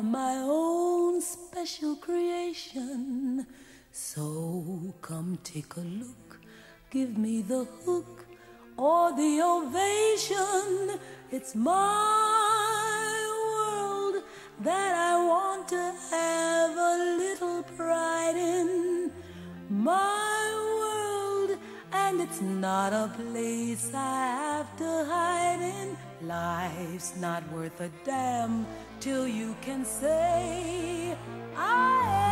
am my own special creation. So come take a look, give me the hook or the ovation. It's my world that I want to have a little pride in. My world, and it's not a place I have to. Life's not worth a damn till you can say, I am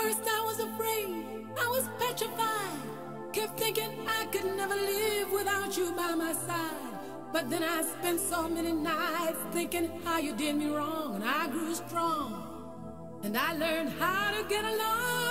first I was afraid, I was petrified. Kept thinking I could never live without you by my side. But then I spent so many nights thinking how you did me wrong, and I grew strong. And I learned how to get along.